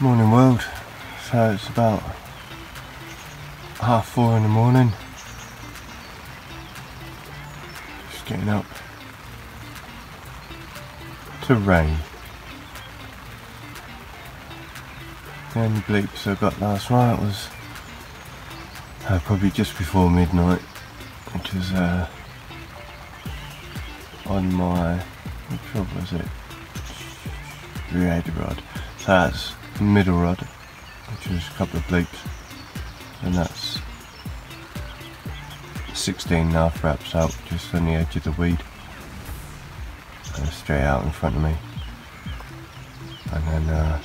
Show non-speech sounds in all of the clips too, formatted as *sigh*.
Morning world. So it's about half four in the morning. Just getting up to rain. The only bleeps I got last night was uh, probably just before midnight, which was uh, on my, which was it? Reader rod. So that's middle rod, which is a couple of bleeps, and that's 16 and a half wraps out just on the edge of the weed, and straight out in front of me. And then uh,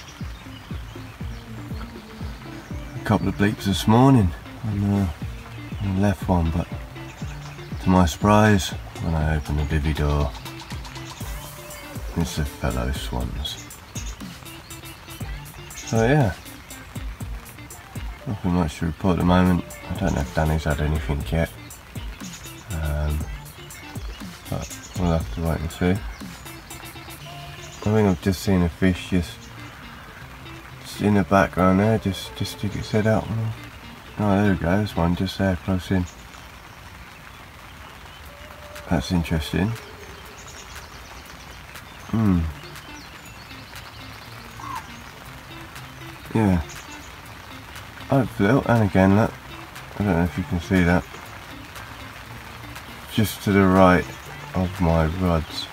a couple of bleeps this morning on, uh, left one, but to my surprise, when I open the bivvy door, it's the fellow swans. So yeah, nothing much to report at the moment. I don't know if Danny's had anything yet, um, but we'll have to wait and see. I think I've just seen a fish just, just in the background there, just just stick its head out. Oh, there we go. There's one just there, close in. That's interesting. Hmm. Yeah. Hopefully, oh, and again, look. I don't know if you can see that. Just to the right of my rods.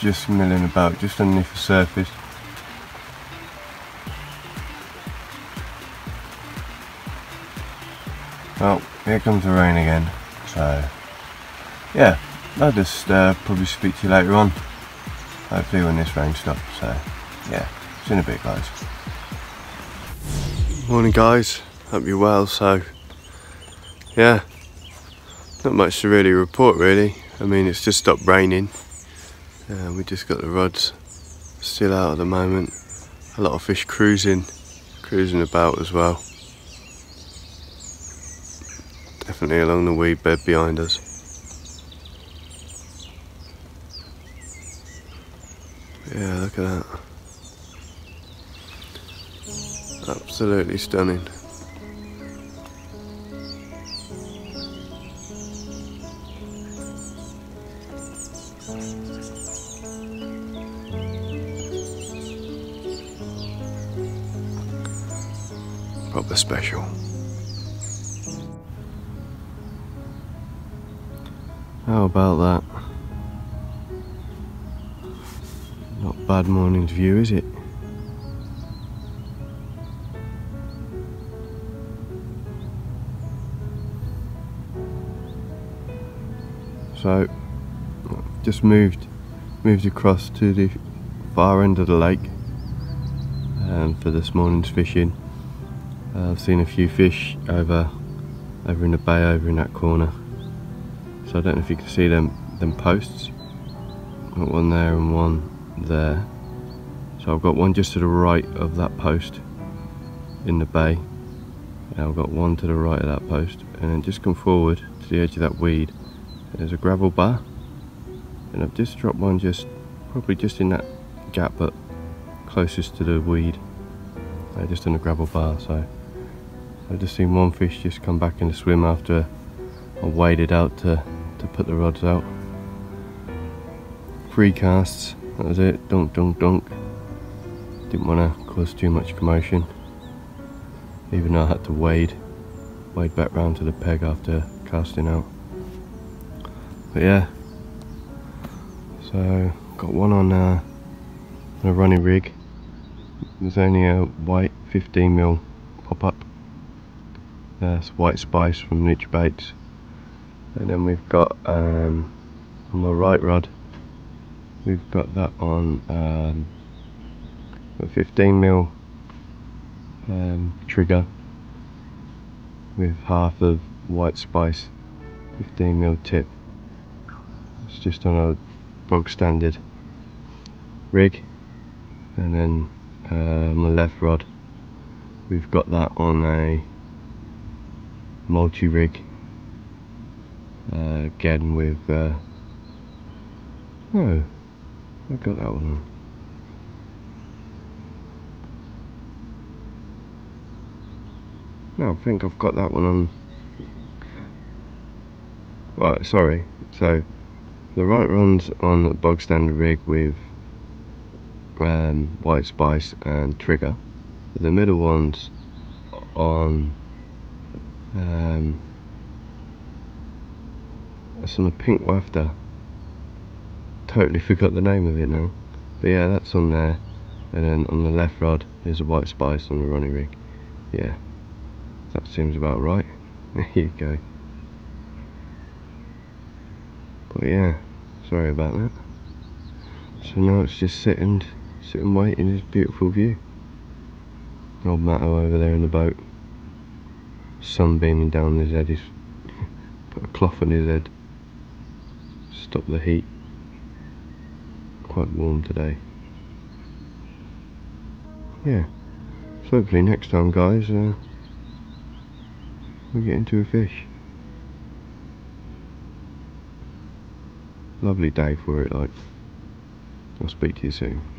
Just milling about, just underneath the surface. Well, here comes the rain again, so yeah, I'll just uh, probably speak to you later on. Hopefully when this rain stops, so yeah, see in a bit guys. Morning guys, hope you're well, so yeah, not much to really report really. I mean it's just stopped raining, uh, we just got the rods still out at the moment. A lot of fish cruising, cruising about as well. Definitely along the weed bed behind us. Yeah, look at that. Absolutely stunning. Proper special. How about that? Bad morning's view, is it? So, just moved, moved across to the far end of the lake um, for this morning's fishing. Uh, I've seen a few fish over, over in the bay, over in that corner. So I don't know if you can see them, them posts. Got one there and one there. So I've got one just to the right of that post in the bay. And I've got one to the right of that post. And then just come forward to the edge of that weed. There's a gravel bar. And I've just dropped one just, probably just in that gap, but closest to the weed. Uh, just in the gravel bar, so. I've just seen one fish just come back in the swim after I waded out to, to put the rods out. Three casts, that was it, dunk, dunk, dunk. Didn't want to cause too much commotion. Even though I had to wade, wade back round to the peg after casting out. But yeah, so got one on, uh, on a running rig. There's only a white 15mm pop-up. That's white spice from Niche Baits. And then we've got um, on my right rod we've got that on um, a 15 mil um, Trigga with half of white spice 15 mil tip. It's just on a bog standard rig. And then uh, the left rod we've got that on a multi-rig uh, again with uh, No, I got that one on. No, I think I've got that one on. Right, sorry. So, the right one's on the bog standard rig with um, white spice and Trigga. The middle one's on um, it's on a pink wafter. Totally forgot the name of it now. But yeah, that's on there. And then on the left rod is a white spice on the Ronnie rig. Yeah, that seems about right. *laughs* There you go. But yeah, sorry about that. So now it's just sitting, sitting waiting in this beautiful view. Old Matto over there in the boat. Sun beaming down his head. He's *laughs* put a cloth on his head. Stop the heat. Quite warm today. Yeah. So hopefully next time guys, uh, we get into a fish. Lovely day for it like. I'll speak to you soon.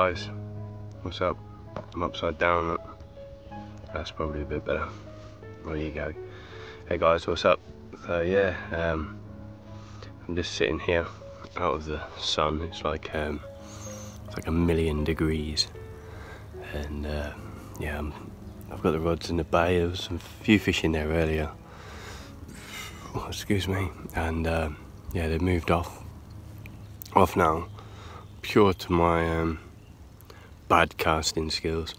Guys, what's up? I'm upside down. That's probably a bit better. There you go. Hey guys, what's up? So yeah, um, I'm just sitting here out of the sun. It's like um, it's like a million degrees, and uh, yeah, i have got the rods in the bay. There was some few fish in there earlier. Oh, excuse me, and uh, yeah, they've moved off. Off now pure to my um, bad casting skills.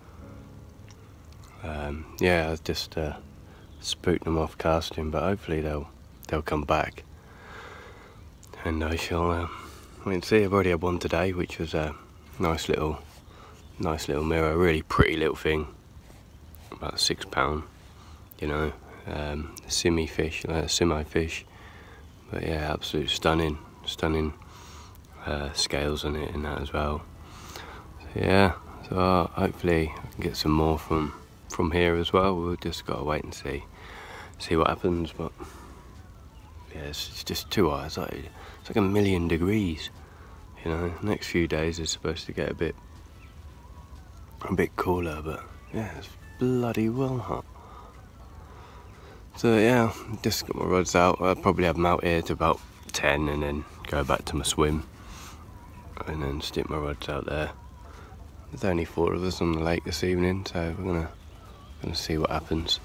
Um, yeah, I just uh, spooked them off casting, but hopefully they'll they'll come back. And I shall uh, and see. I've already had one today, which was a nice little, nice little mirror, really pretty little thing, about six pound. You know, um, simi fish, uh, semi fish. But yeah, absolute stunning, stunning uh, scales on it and that as well yeah, so hopefully I can get some more from from here as well. We'll just gotta wait and see see what happens. But yeah, it's, it's just too hot. It's like it's like a million degrees. You know, next few days is supposed to get a bit a bit cooler, but yeah, it's bloody well hot. So yeah, just got my rods out. I'll probably have them out here to about 10 and then go back to my swim and then stick my rods out there. There's only four of us on the lake this evening, so we're gonna gonna see what happens.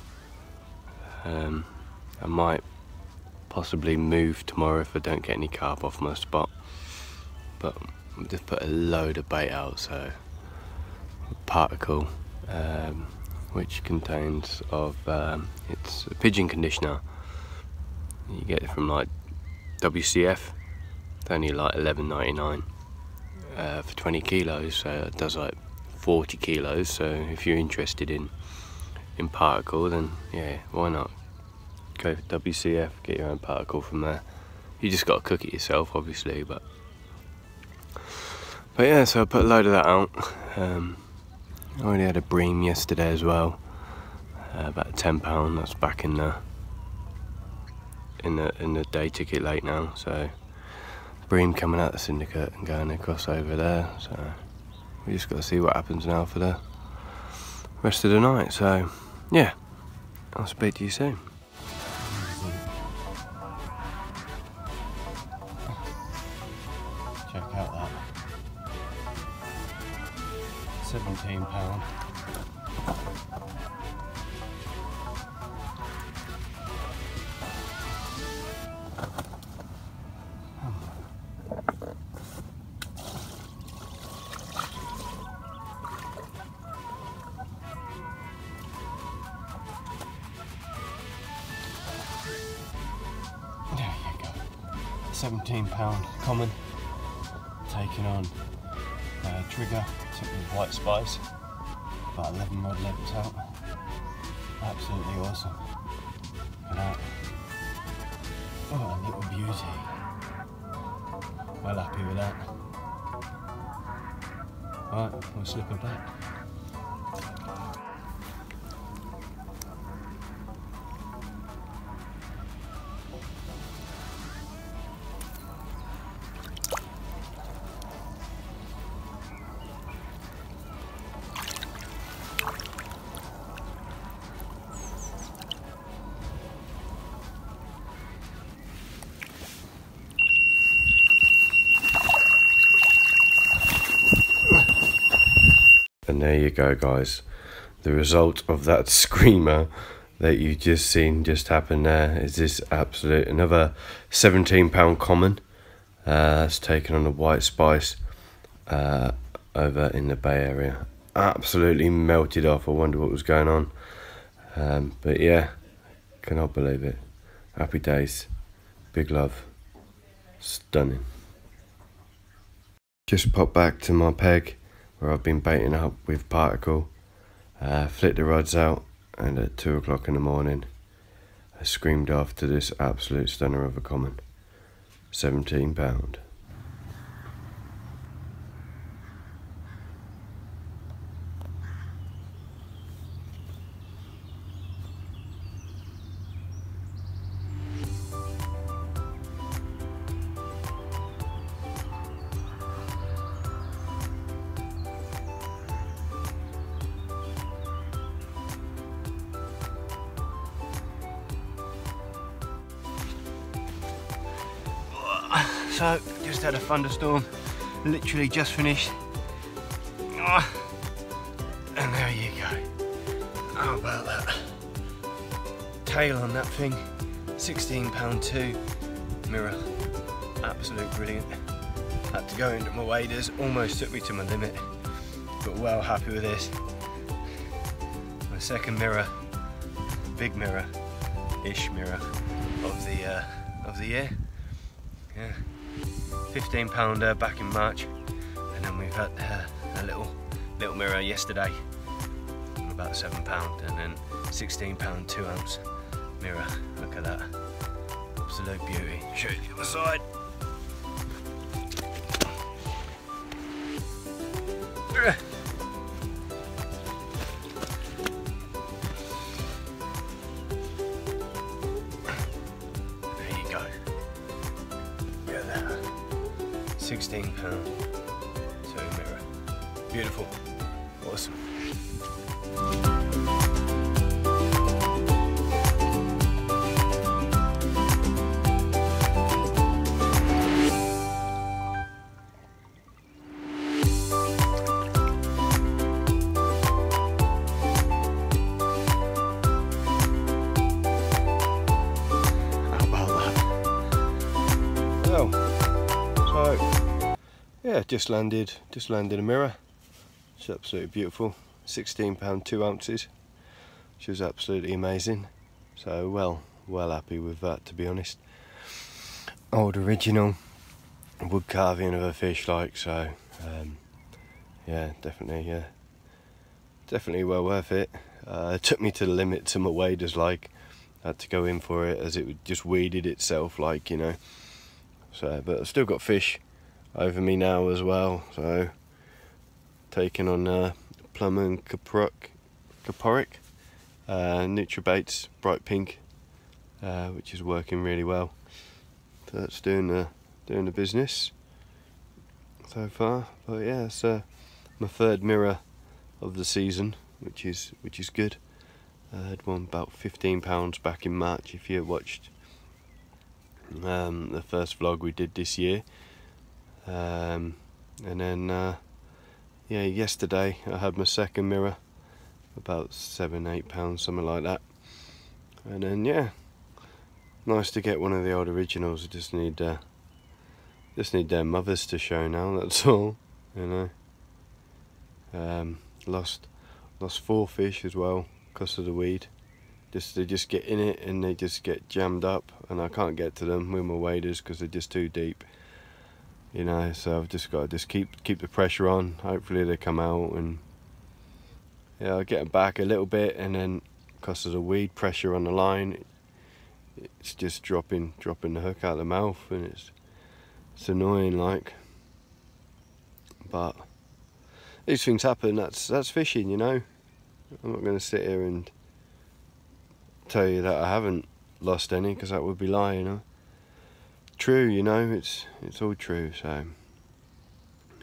Um, I might possibly move tomorrow if I don't get any carp off my spot. But I just put a load of bait out, so particle, um, which contains of um, it's a pigeon conditioner. You get it from like WCF. It's only like 11.99 uh, for 20 kilos so it does like 40 kilos. So if you're interested in in particle then yeah why not? Go for WCF get your own particle from there. You just got to cook it yourself obviously but but yeah so I put a load of that out. Um, I already had a bream yesterday as well uh, about 10 pound that's back in the in the in the day ticket late now so Bream coming out the syndicate and going across over there. So we just got to see what happens now for the rest of the night. So yeah, I'll speak to you soon. Check out that. £17. Taking on uh, Trigga took with white spice about 11 mod lengths out. Absolutely awesome. At that oh a little beauty. Well happy with that. Right we'll slip her back there you go, guys. The result of that *laughs* screamer that you just seen just happen there is this absolute another 17 pound common. Uh, that's taken on a white spice uh, over in the Bay Area. Absolutely melted off. I wonder what was going on. Um, but yeah, cannot believe it. Happy days. Big love. Stunning. Just pop back to my peg where I've been baiting up with particle. Uh, flicked the rods out and at 2 o'clock in the morning I screamed off to this absolute stunner of a common. 17 thunderstorm, literally just finished. Oh, and there you go. How about that? Tail on that thing, 16 pound two, mirror, absolute brilliant. Had to go into my waders, almost took me to my limit, but well happy with this. My second mirror, big mirror, ish mirror of the uh, of the year. Yeah. 15 pounder back in March. And then we've had uh, a little little mirror yesterday. About seven pound and then 16 pound two ounce mirror. Look at that. Absolute beauty. Show you the other side just landed, just landed a mirror. It's absolutely beautiful. 16 pound two ounces. She was absolutely amazing. So well, well happy with that to be honest. Old original wood carving of a fish like so. Um, yeah, definitely, yeah, definitely well worth it. Uh, it took me to the limit to my waders like. Had to go in for it as it just weeded itself like you know. So, but I've still got fish over me now as well. So, taking on uh, plum and Caprylic, uh, Nutrabaits bright pink, uh, which is working really well. So that's doing the doing the business so far. But yeah, it's uh, my third mirror of the season, which is which is good. I had one about 15 pounds back in March. If you watched um, the first vlog we did this year, um, and then uh, yeah, yesterday I had my second mirror about seven, eight pounds, something like that. And then yeah, nice to get one of the old originals. I just need uh, just need their mothers to show now. That's *laughs* all, you know. Um, lost lost four fish as well because of the weed. Just they just get in it and they just get jammed up, and I can't get to them with my waders because they're just too deep. You know, so I've just got to just keep keep the pressure on. Hopefully they come out and yeah, I'll get them back a little bit, and then because of the weed pressure on the line, it's just dropping dropping the hook out of the mouth, and it's it's annoying like. But these things happen. That's that's fishing, you know. I'm not going to sit here and tell you that I haven't lost any because that would be lying. You know? True, you know. It's it's all true. So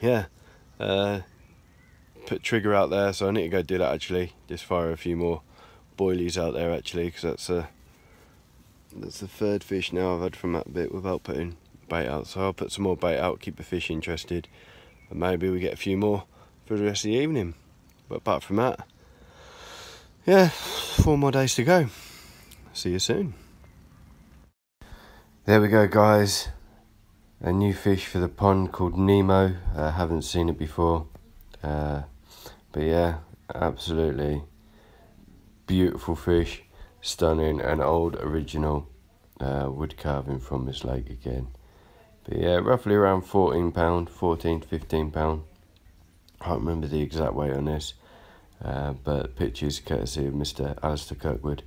yeah, uh, put Trigga out there. So I need to go do that actually. Just fire a few more boilies out there actually because that's a that's the third fish now I've had from that bit without putting bait out. So I'll put some more bait out, keep the fish interested, and maybe we get a few more for the rest of the evening. But apart from that, yeah, four more days to go. See you soon. There we go, guys. A new fish for the pond called Nemo. I haven't seen it before. Uh, but yeah, absolutely beautiful fish. Stunning and old original uh, wood carving from this lake again. But yeah, roughly around 14 pound, 14 to 15 pound. I can't remember the exact weight on this, uh, but pictures courtesy of Mr. Alistair Kirkwood.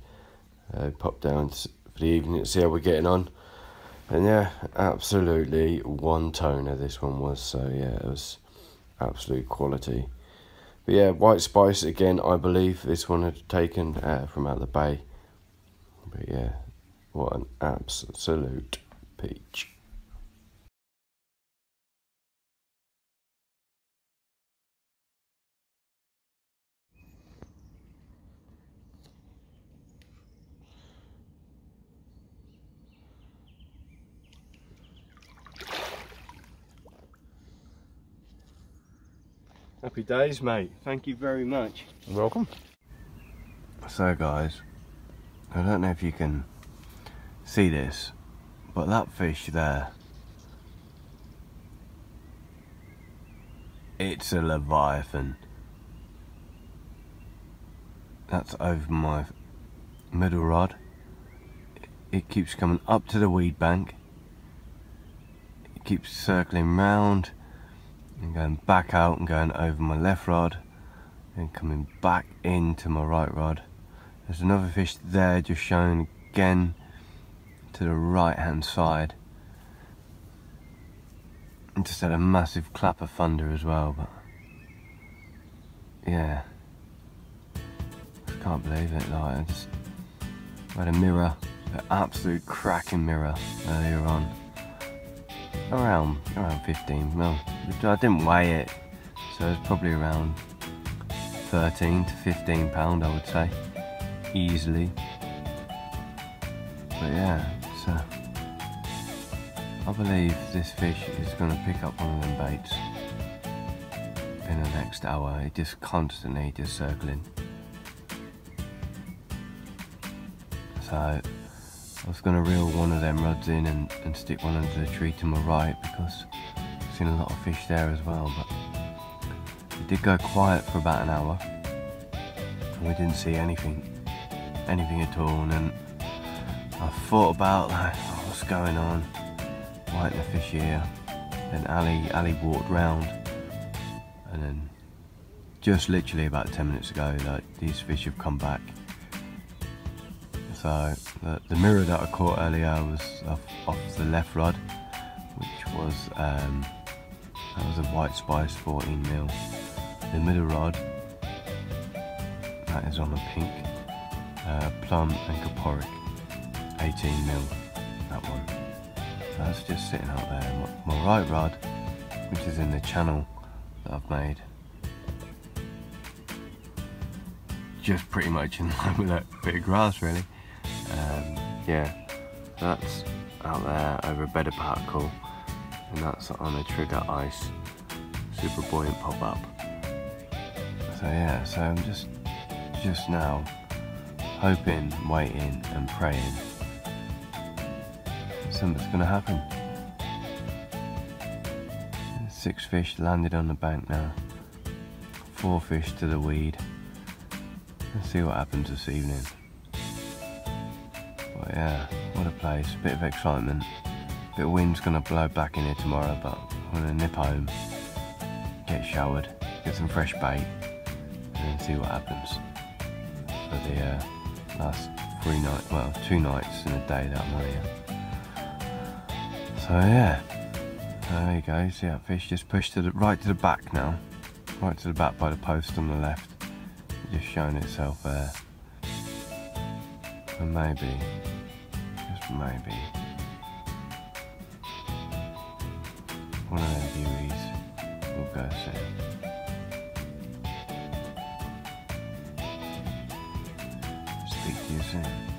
Uh, popped down for the evening to see how we're getting on. And yeah, absolutely one toner this one was. So yeah, it was absolute quality. But yeah, White Spice again, I believe this one had taken uh, from out the bay. But yeah, what an absolute peach. Happy days, mate. Thank you very much. You're welcome. So, guys, I don't know if you can see this, but that fish there, it's a Leviathan. That's over my middle rod. It keeps coming up to the weed bank. It keeps circling round and going back out and going over my left rod and coming back into my right rod. There's another fish there just showing again to the right hand side. And just had a massive clap of thunder as well but yeah. I can't believe it like I just had a mirror an absolute cracking mirror earlier on around around 15 well I didn't weigh it so it's probably around 13 to 15 pound I would say easily. But yeah so I believe this fish is going to pick up one of them baits in the next hour. It just constantly just circling. So I was going to reel one of them rods in and, and stick one under the tree to my right because I've seen a lot of fish there as well but it did go quiet for about an hour. And we didn't see anything anything at all and then I thought about like, oh, what's going on? Why are the fish here? Then Ali, Ali walked round and then just literally about 10 minutes ago like these fish have come back so the, the, mirror that I caught earlier was off, off the left rod, which was um, that was a White Spice 14 mil. The middle rod that is on a pink uh, plum and Caprylic 18 mil. That one. So that's just sitting out there. My, my right rod, which is in the channel that I've made. Just pretty much in *laughs* line with that bit of grass really um, yeah that's out there over a of particle and that's on a Trigga Ice super buoyant pop-up so yeah so I'm just just now hoping, waiting and praying something's gonna happen. Six fish landed on the bank now. Four fish to the weed. Let's see what happens this evening. But yeah, what a place. Bit of excitement. Bit of wind's gonna blow back in here tomorrow, but I'm gonna nip home, get showered, get some fresh bait, and then see what happens for the uh, last three nights, well, two nights in a day that I'm here. So yeah, there you go. See that fish just pushed to the right to the back now, right to the back by the post on the left, just showing itself there. And maybe, maybe, one of them beauties will go soon. Speak to you soon.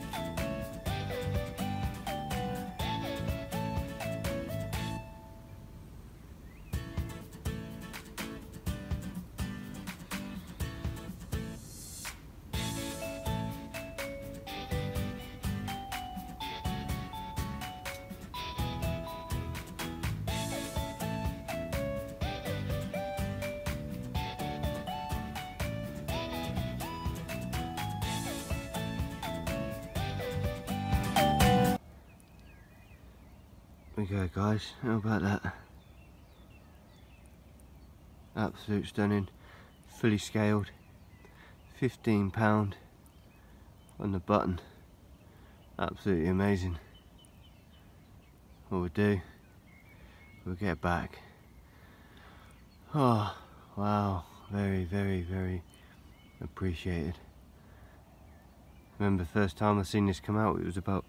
Go guys, how about that? Absolute stunning, fully scaled, 15 pound on the button, absolutely amazing. What we'll do, we'll get back. Oh, wow, very, very, very appreciated. Remember the first time I seen this come out, it was about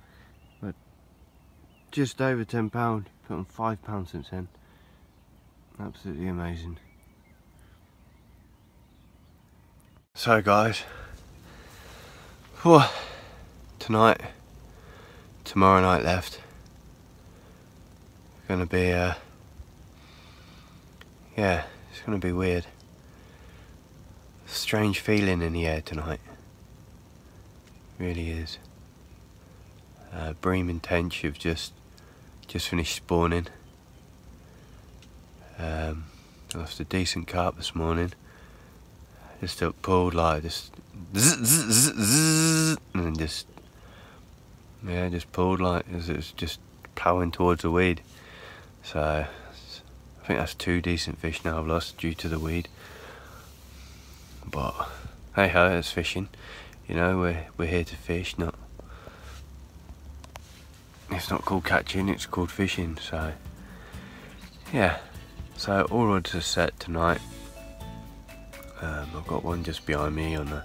just over £10, put on £5 since then. Absolutely amazing. So guys, whew, tonight, tomorrow night left. Gonna be, uh, yeah, it's gonna be weird. Strange feeling in the air tonight. Really is. Uh, Bream and Tench have just just finished spawning. Um, lost a decent carp this morning. Just up pulled like just and then just yeah, just pulled like as it was just ploughing towards the weed. So I think that's two decent fish now I've lost due to the weed. But hey ho, it's fishing. You know, we're we're here to fish, not it's not called catching, it's called fishing, so yeah. So all rods are set tonight. Um, I've got one just behind me on the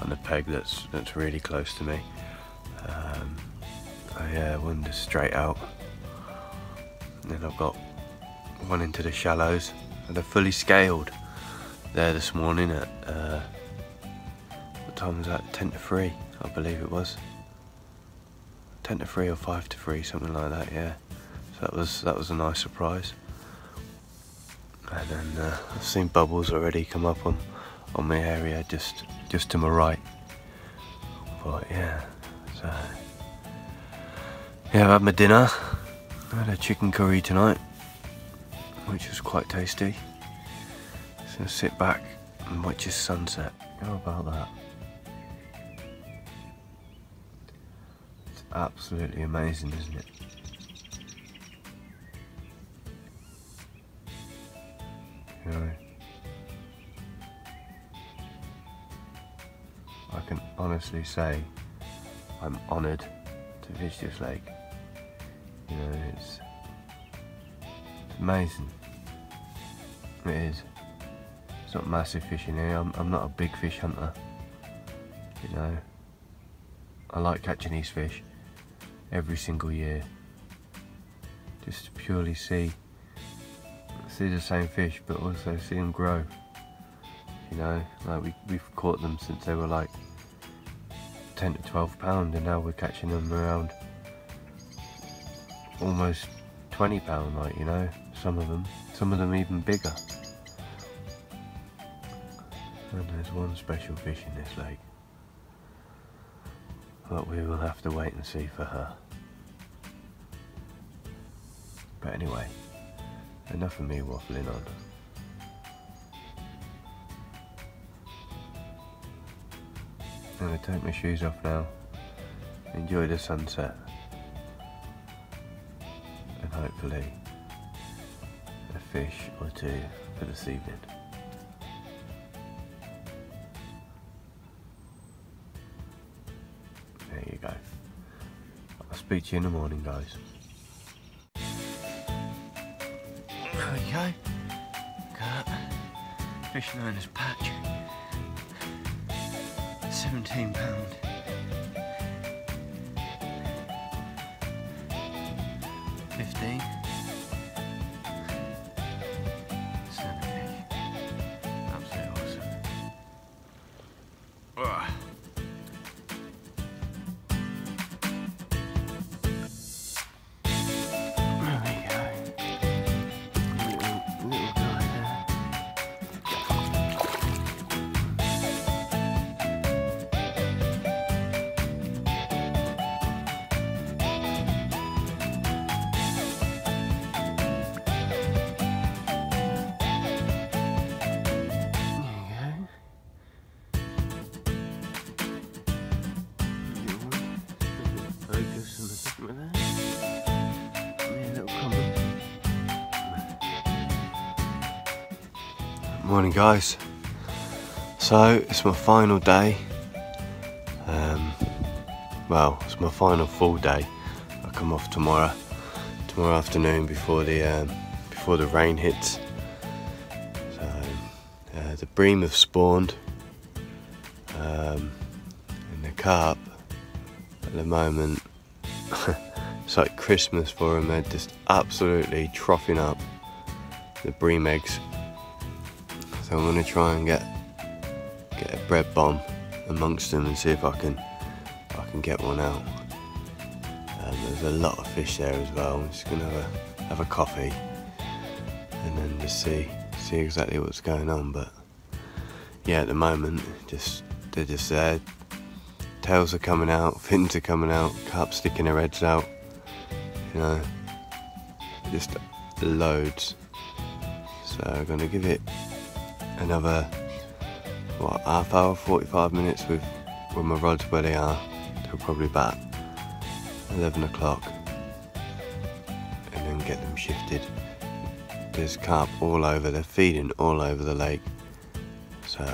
on the peg that's that's really close to me. Um, I, yeah, one just straight out. And then I've got one into the shallows, they're fully scaled there this morning at uh, what time was that? 10 to 3, I believe it was. 10 to 3 or 5 to 3 something like that yeah. So that was that was a nice surprise. And then uh, I've seen bubbles already come up on on my area just just to my right. But yeah so yeah I've had my dinner. I had a chicken curry tonight which was quite tasty. Gonna sit back and watch the sunset. How about that absolutely amazing, isn't it? I can honestly say I'm honoured to fish this lake. You know, it's, it's amazing. It is. It's not massive fishing here. I'm, I'm not a big fish hunter. You know, I like catching these fish every single year. Just to purely see see the same fish but also see them grow. You know like we, we've caught them since they were like 10 to 12 pound and now we're catching them around almost 20 pound like you know some of them some of them even bigger. And there's one special fish in this lake But we will have to wait and see for her. But anyway, enough of me waffling on. I'm going to take my shoes off now, enjoy the sunset, and hopefully a fish or two for this evening. Speak to you in the morning, guys. There we go. Got fish known as patch. 17 pound. Fifteen. Morning, guys. So it's my final day. Um, well, it's my final full day. I come off tomorrow, tomorrow afternoon before the um, before the rain hits. So uh, the bream have spawned, um, and the carp at the moment. *laughs* it's like Christmas for them. They're just absolutely troughing up the bream eggs. So I'm gonna try and get get a bread bomb amongst them and see if I can I can get one out. Um, there's a lot of fish there as well. I'm just gonna have a have a coffee and then just see see exactly what's going on. But yeah, at the moment, just they're just there. Tails are coming out, fins are coming out, carp sticking their heads out. You know, just loads. So I'm gonna give it another what half hour, 45 minutes with with my rods where they are till probably about 11 o'clock, and then get them shifted. There's carp all over. They're feeding all over the lake. So,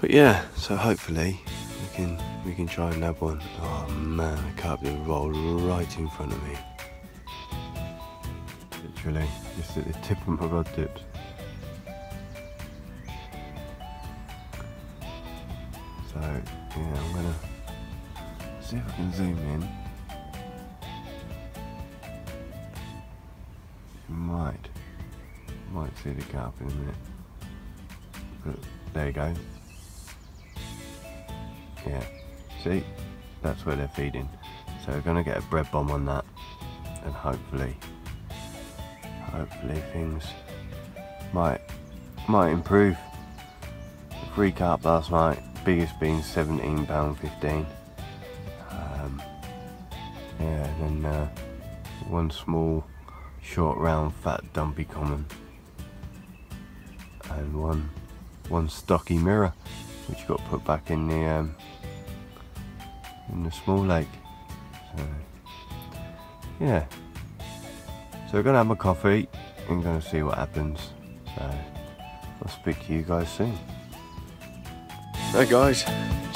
but yeah. So hopefully we can we can try and nab one. Oh man, the carp just rolled right in front of me. Literally, just at the tip of my rod tips. So yeah, I'm gonna see if I can zoom in. You might, might see the carp in a minute. But there you go. Yeah, see, that's where they're feeding. So we're gonna get a bread bomb on that, and hopefully, hopefully things might might improve. The free carp last night, biggest being seventeen pound fifteen. Um, yeah, and then uh, one small, short, round, fat, dumpy common, and one one stocky mirror, which got put back in the um, in the small lake. So yeah, so we're gonna have a coffee and gonna see what happens. So I'll speak to you guys soon. Hey guys,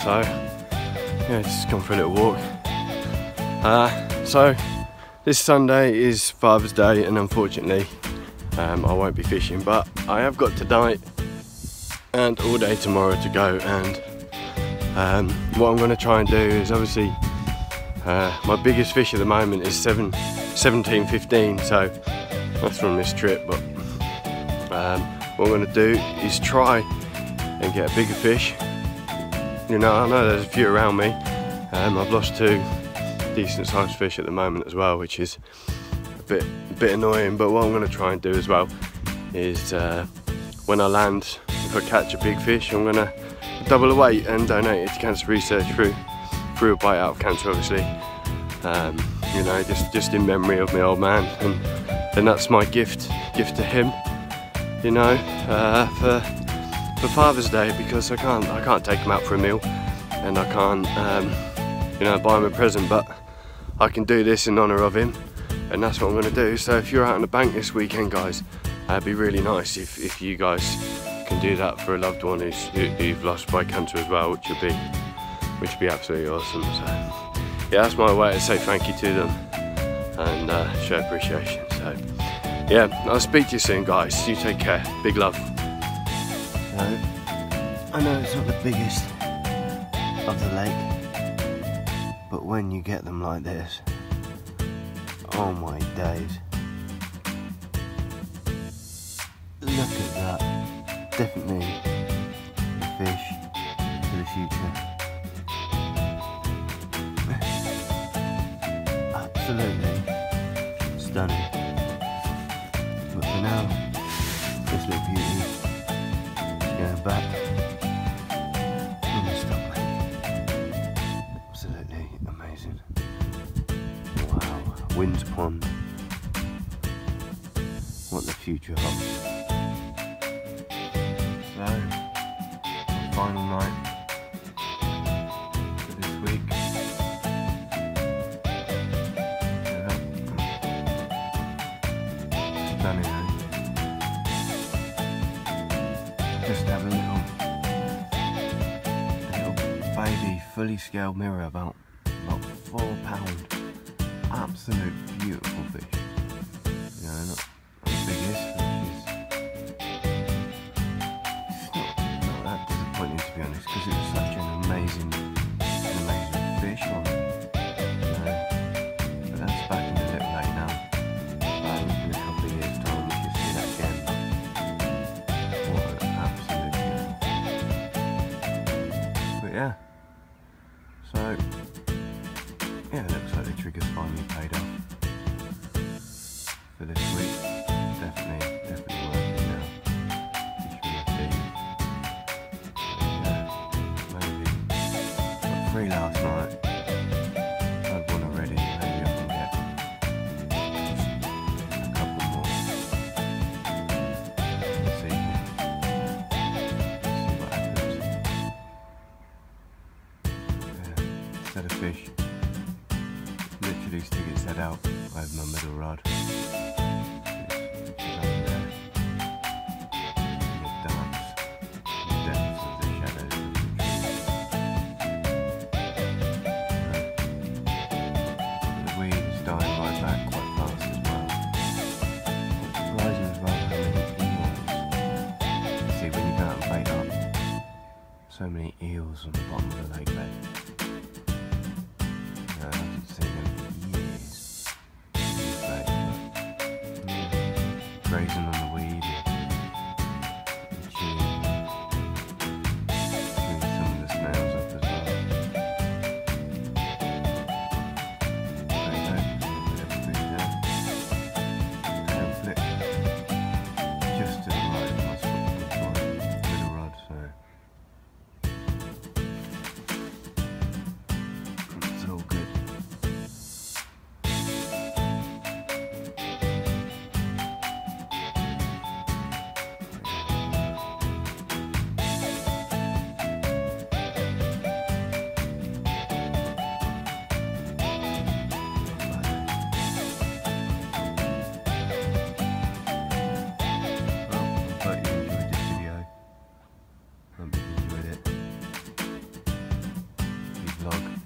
so yeah, just gone for a little walk. Uh, so this Sunday is Father's Day, and unfortunately, um, I won't be fishing, but I have got tonight and all day tomorrow to go. And um, what I'm going to try and do is obviously uh, my biggest fish at the moment is seven, 17, 15, so that's from this trip. But um, what I'm going to do is try and get a bigger fish. You know, I know there's a few around me. Um, I've lost two decent sized fish at the moment as well, which is a bit, a bit annoying. But what I'm going to try and do as well is uh, when I land if I catch a big fish, I'm gonna double the weight and donate it to cancer research through through a bite out of cancer, obviously. Um, you know, just just in memory of my old man, and and that's my gift gift to him. You know, uh, for for Father's Day because I can't I can't take him out for a meal, and I can't um, you know buy him a present, but I can do this in honour of him, and that's what I'm going to do. So if you're out on the bank this weekend, guys, it'd be really nice if if you guys can do that for a loved one who's who, who you've lost by cancer as well, which would be which would be absolutely awesome. So yeah, that's my way to say thank you to them and uh, show appreciation. So yeah, I'll speak to you soon, guys. You take care. Big love. I know it's not the biggest of the lake, but when you get them like this, oh my days. Look at that. Definitely a fish for the future. Fully scaled mirror about about four pound. Absolute beautiful fish.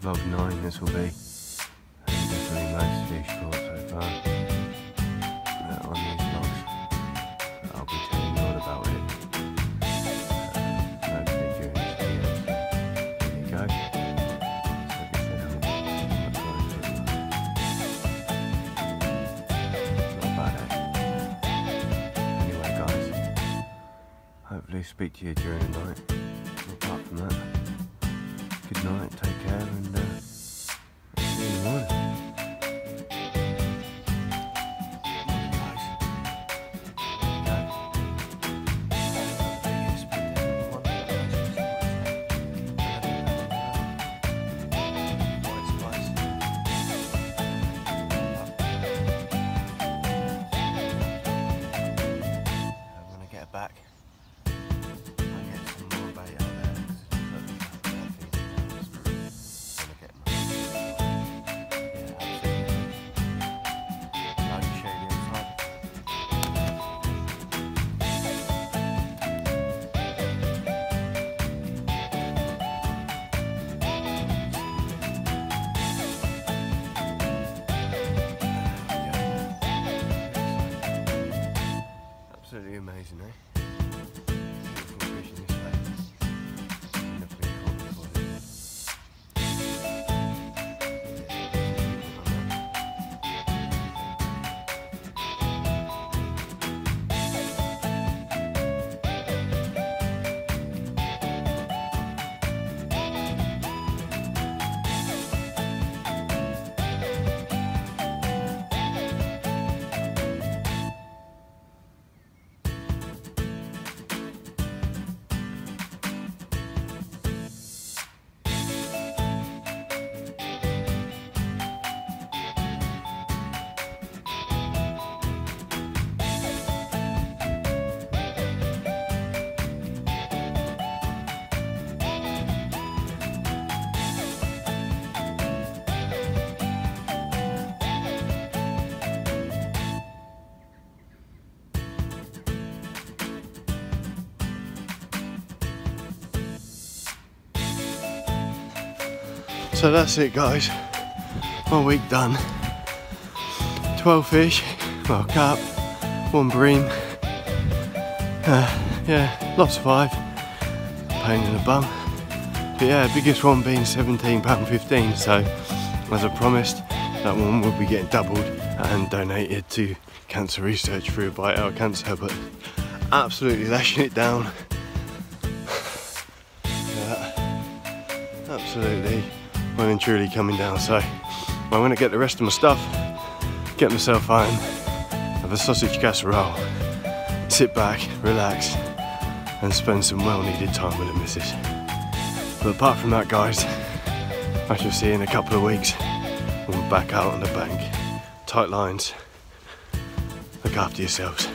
Vlog, 9 this will be. Definitely most fish caught so far. Uh, on these vlogs. I'll be telling you all about it. Uh, during this video. There you go. Not bad? Anyway guys, hopefully speak to you during the night. So that's it guys, one week done. 12 fish, well carp, one bream, uh, yeah, lost five, pain in the bum. But yeah, biggest one being £17.15, so as I promised, that one will be getting doubled and donated to cancer research through Bite Out Cancer, but absolutely lashing it down. Truly coming down. So I'm gonna get the rest of my stuff, get myself home, have a sausage casserole, sit back, relax, and spend some well needed time with the missus. But apart from that guys, I shall see you in a couple of weeks when we're back out on the bank. Tight lines, look after yourselves.